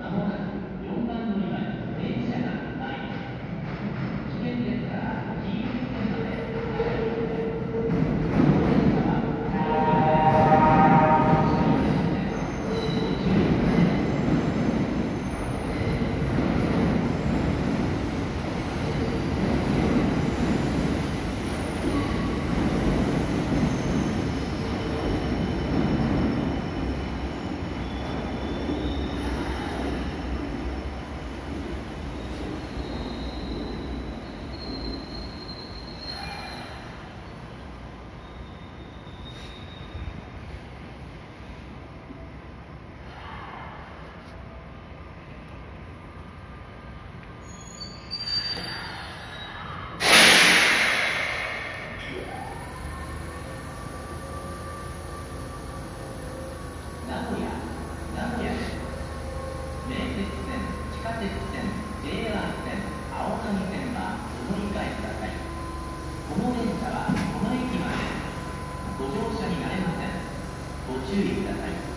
Uh-huh. 古屋、名古屋で。名鉄線、地下鉄線、JR 線、青谷線はお乗り換えください。この電車はこの駅まで。ご乗車になれません。ご注意ください。